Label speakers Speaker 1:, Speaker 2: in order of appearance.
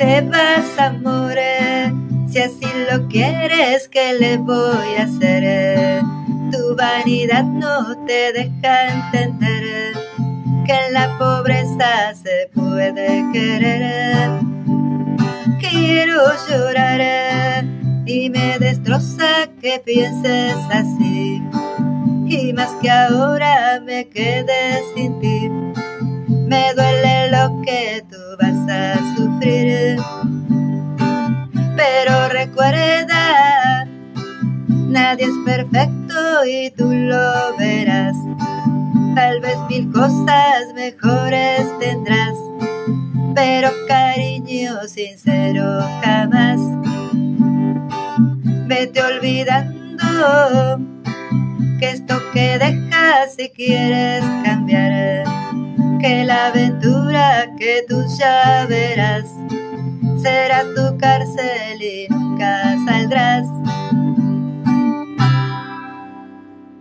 Speaker 1: te vas, amore. Si así lo quieres, ¿qué le voy a hacer? Tu vanidad no te deja entender que en la pobreza se puede querer. Quiero llorar y me destroza que pienses así. Y más que ahora me quede sin ti, me duele lo que tú vas a recuerda, nadie es perfecto y tú lo verás. Tal vez mil cosas mejores tendrás, pero cariño sincero jamás. Vete olvidando que esto que dejas si quieres cambiar, que la aventura que tú ya verás